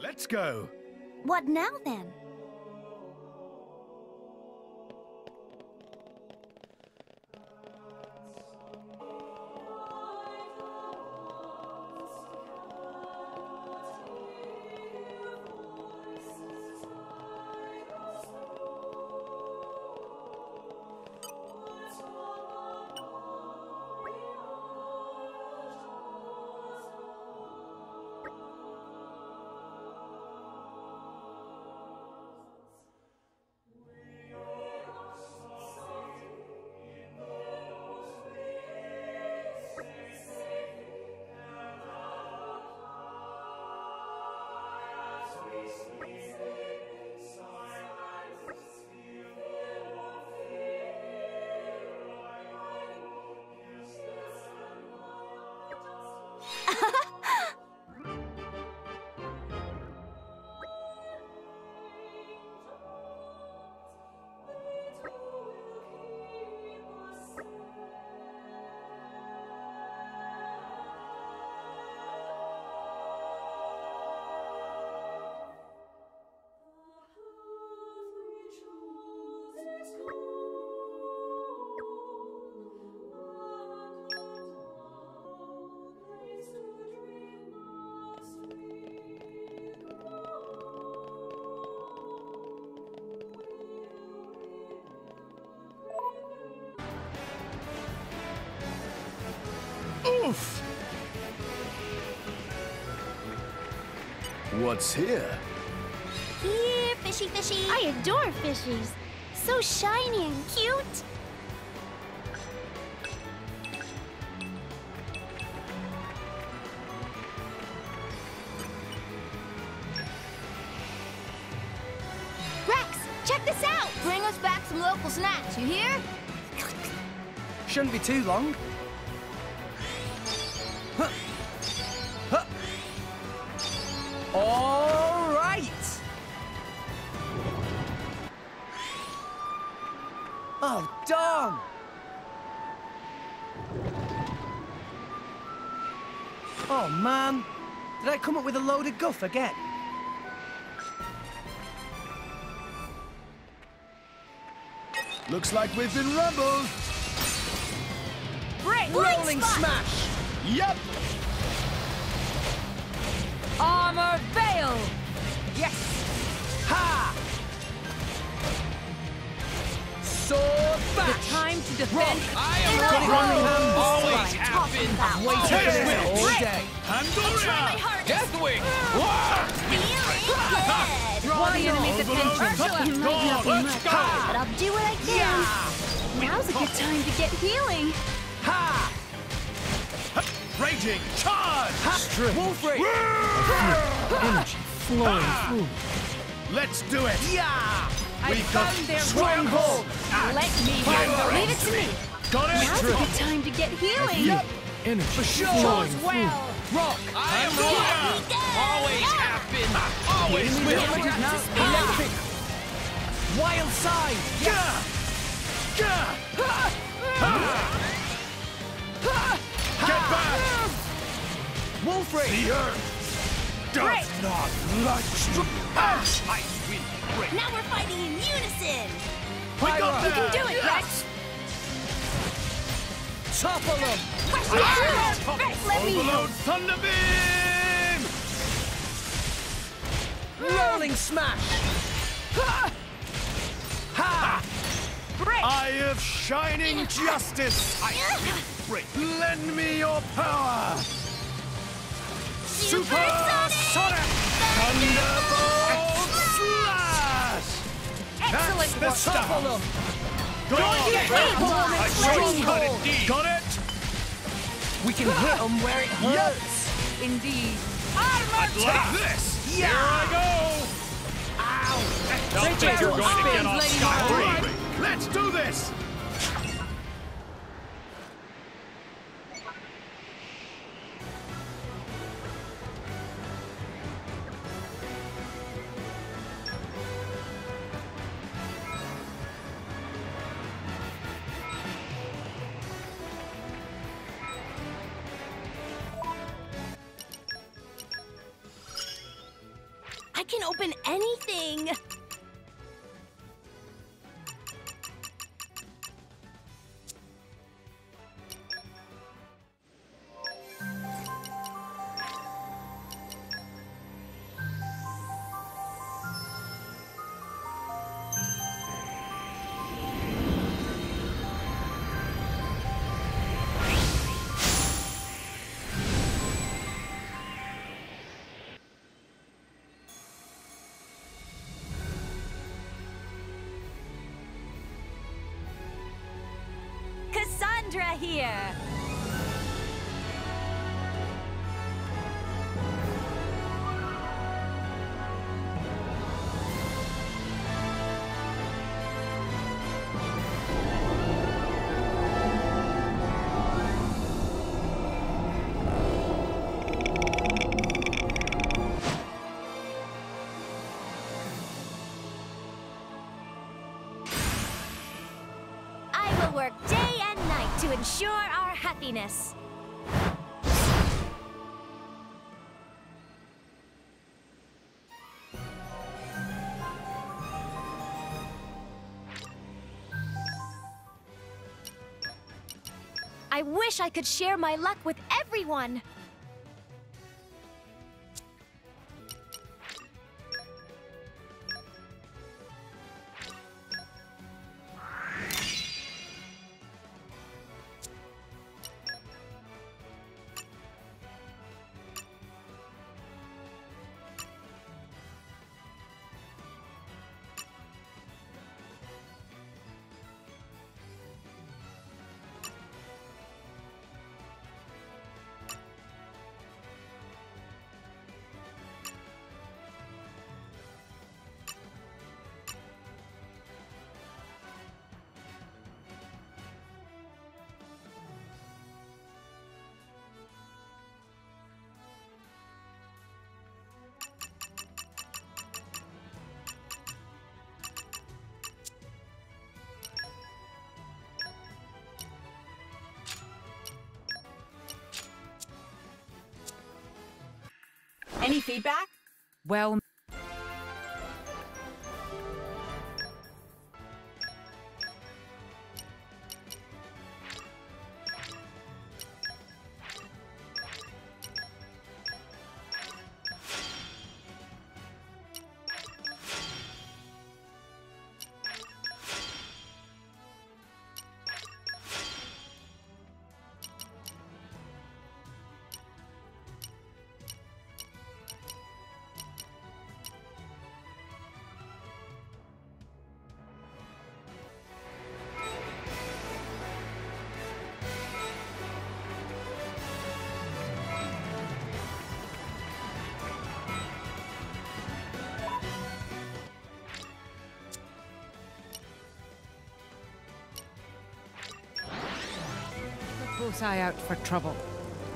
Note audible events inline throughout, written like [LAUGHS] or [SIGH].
Let's go. What now then? What's here? Here, fishy fishy. I adore fishies. So shiny and cute. Rex, check this out. Bring us back some local snacks, you hear? Shouldn't be too long. With a load of guff again? Looks like we've been rumbled. Break! Rolling smash. Yep. Armor Veil! Yes! Ha! Sword bash! The Time to defend. I am Cunningham Always Strike. have been about Waiting Take for this all day. Pandoria! Deathwing! Draw the enemy's attention. You might not be Let's much, but I'll do what I can. Yeah! Now's a good time to get healing. Ha! Raging charge! Ha! Wolfrey! Energy flowing through. Let's do it! Yeah! I We've got found their Stronghold! Let me Fire handle Leave it. it to me. Got it! Now's a good time to get healing. Yep! Energy for sure! well. Rock! I am Royal! Always have been! Always will! damage now electric! Wild side! Gah! Gah! Get back! Wolfrey! The earth does not like you. I will break! Now we're fighting in unison. We got You that! Do it, Rex. Topple them! Rex, let me Overload Thunder Beam! Rolling smash! Ha! Ha! Eye of shining justice! I break! Lend me your power! Super Supersonic! Sonic! Thunderbolt Slash! Excellent That's the stuff! Go on! I stronghold. shortcut indeed! Got it? We can hit them where it Yep. hurts! Indeed. I'd like this! Here I go! Don't think you're going to get off Lady scot-free. let's do this! Kasandra here. Work day to ensure our happiness. I wish I could share my luck with everyone. Any feedback? Well, both eye out for trouble.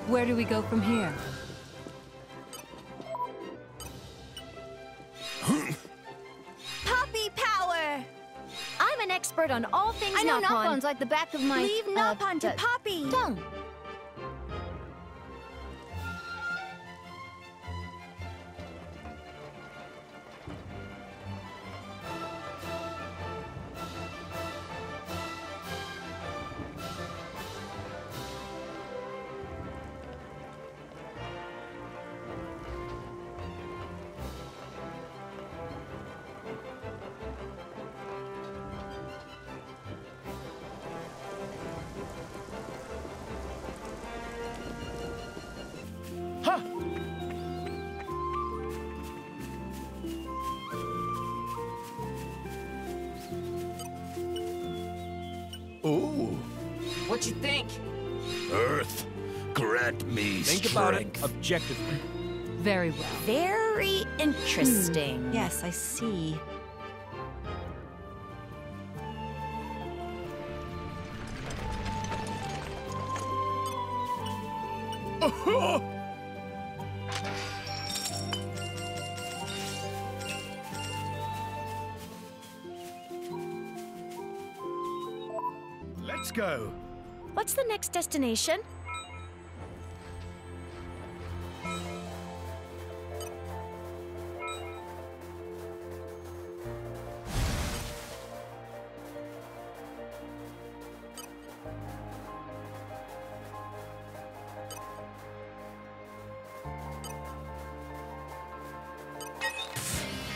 Where do we go from here? [LAUGHS] Poppi power! I'm an expert on all things I know Nopon. Nopon's like the back of my... Leave uh, Nopon to uh, Poppi. Tongue. Ooh, What you think? Earth, grant me Think about it objectively. Very well. Very interesting. Hmm. Yes, I see. next destination?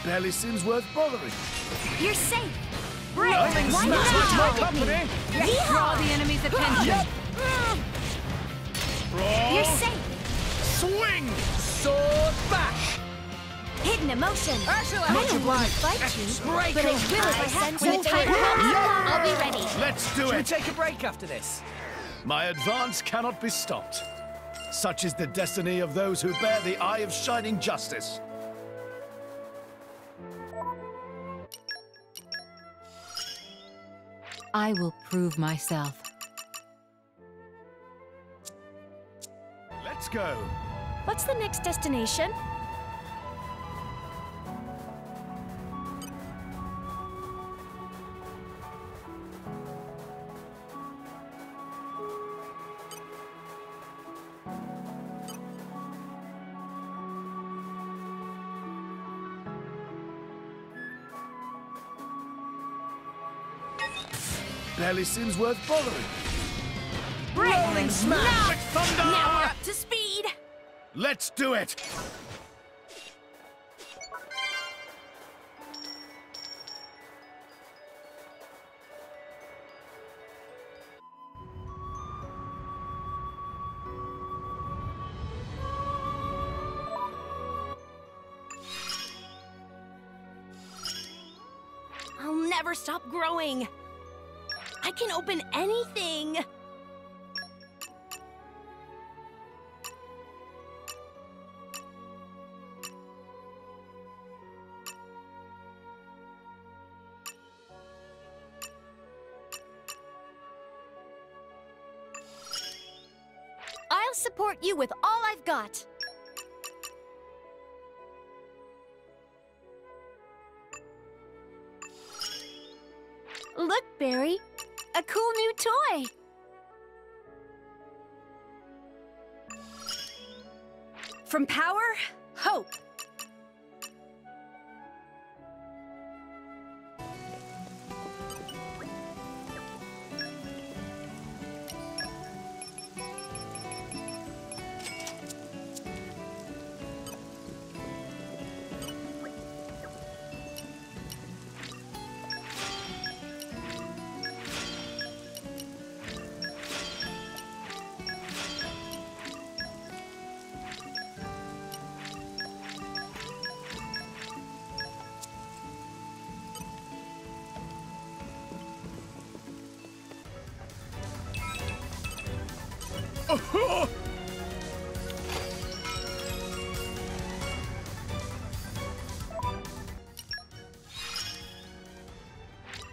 Barely seems worth bothering. You're safe! Brave! Nothing snaps my company! Let's draw the enemy's attention! [GASPS] Yep. You're safe. Swing! Sword bash! Hidden emotion. Ursula, I don't want to fight you, but I will them. if I I have sense to. an attack. I'll be ready. Let's do Should we take a break after this? My advance cannot be stopped. Such is the destiny of those who bear the Eye of Shining Justice. I will prove myself. Go! What's the next destination? Barely seems worth bothering. Rolling smash! Like thunder! Now we're up to speed. Let's do it! I'll never stop growing. I can open anything. Support you with all I've got. Look, Barry. A cool new toy. From power, hope.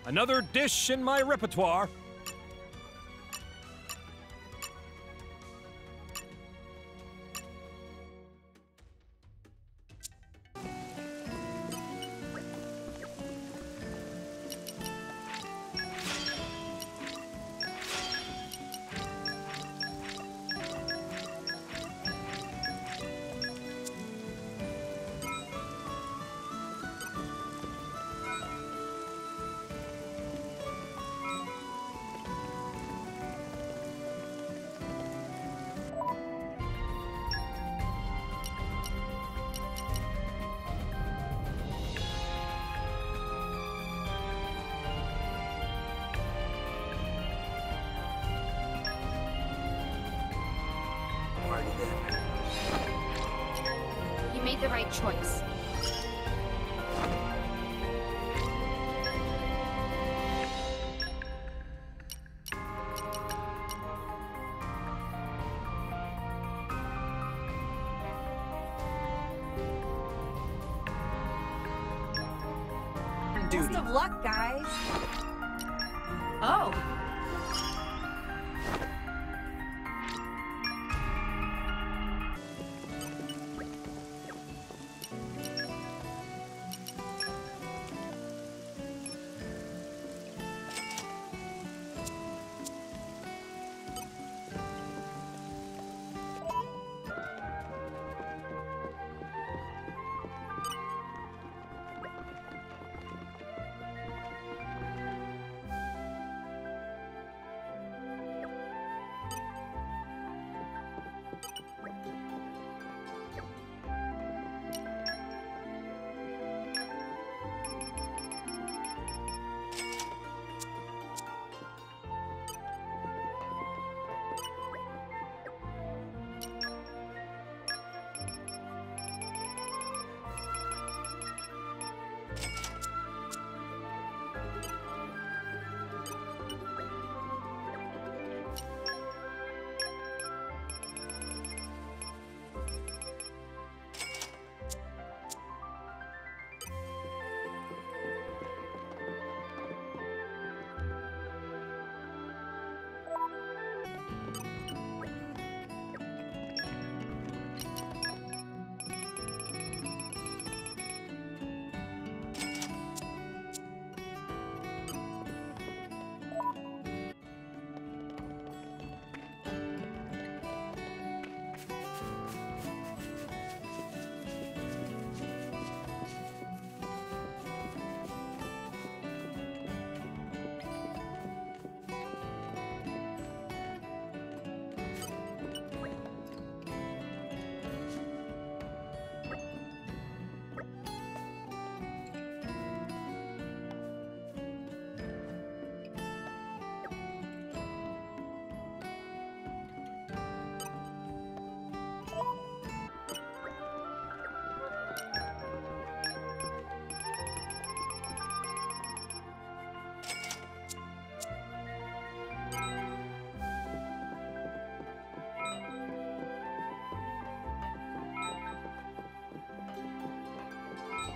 Another dish in my repertoire. Choice.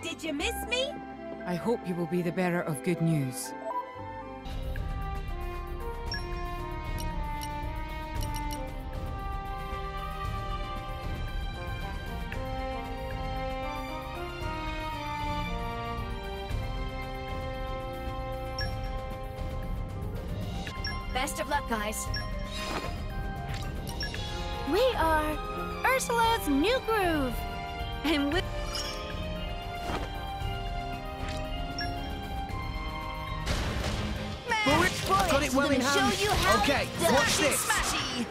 Did you miss me? I hope you will be the bearer of good news. Best of luck, guys. We are Ursula's new groove. And we show you how Okay, watch this. Smashy!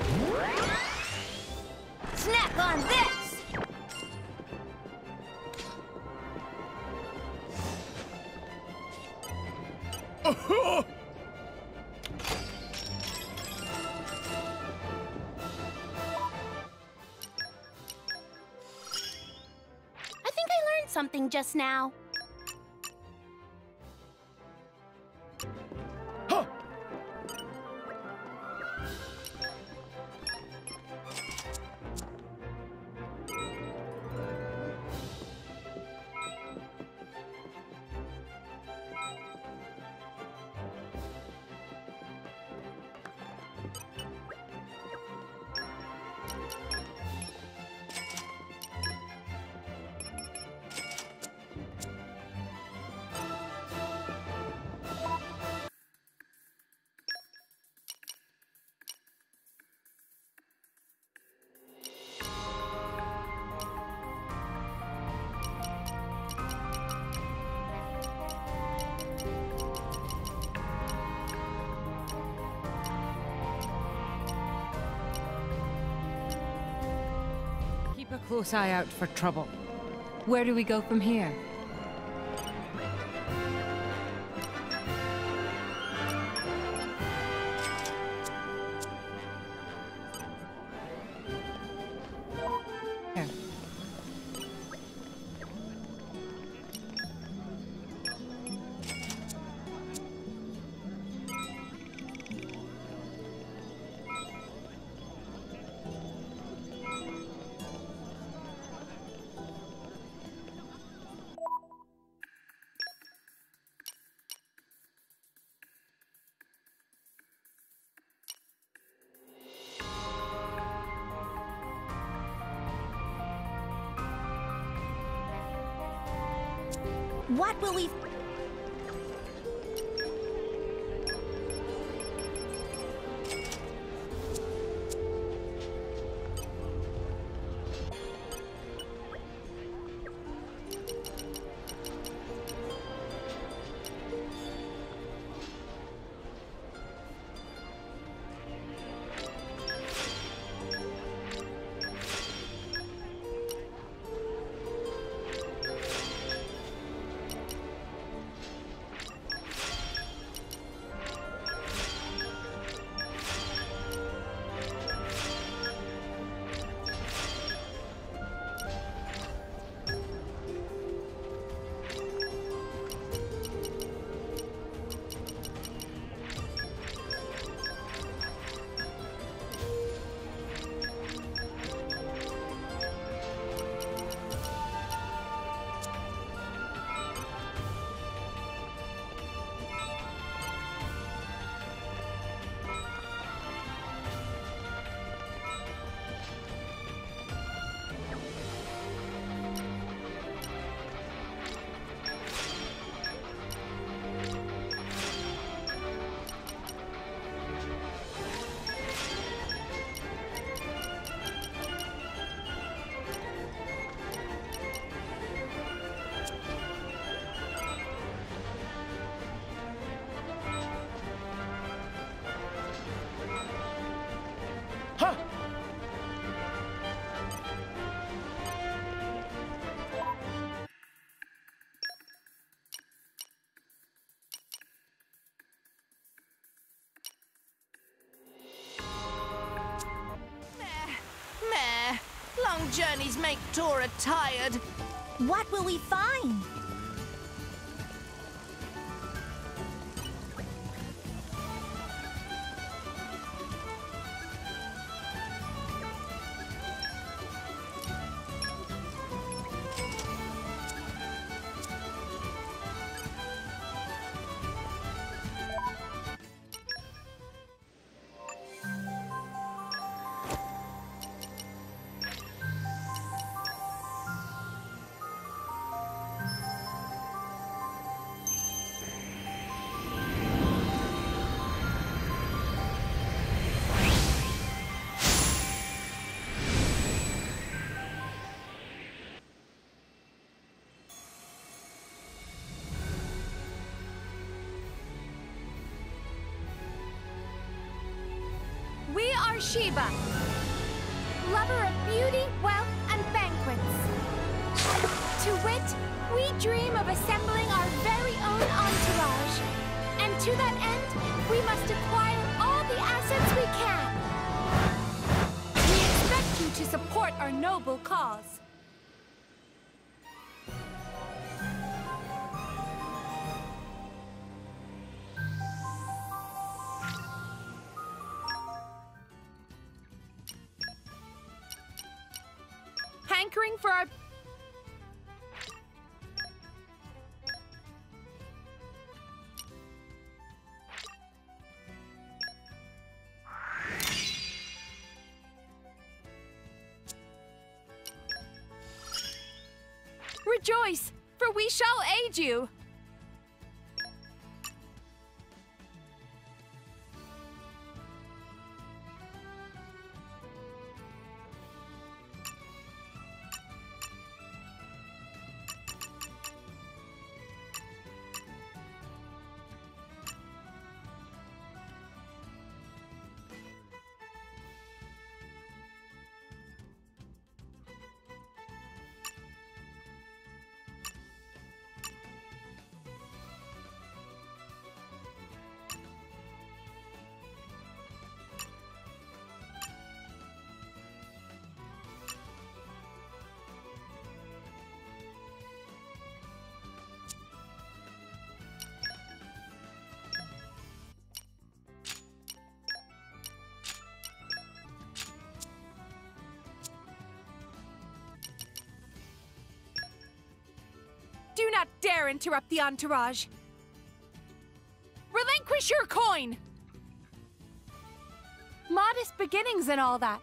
snack on this. [LAUGHS] I think I learned something just now. Close eye out for trouble. Where do we go from here? What will we... journeys make Tora tired. What will we find? Arshiba, lover of beauty, wealth, and banquets. To wit, we dream of assembling our very own entourage. And to that end, we must acquire all the assets we can. We expect you to support our noble cause. Rejoice, for we shall aid you. Not dare interrupt the entourage. Relinquish your coin! Modest beginnings and all that.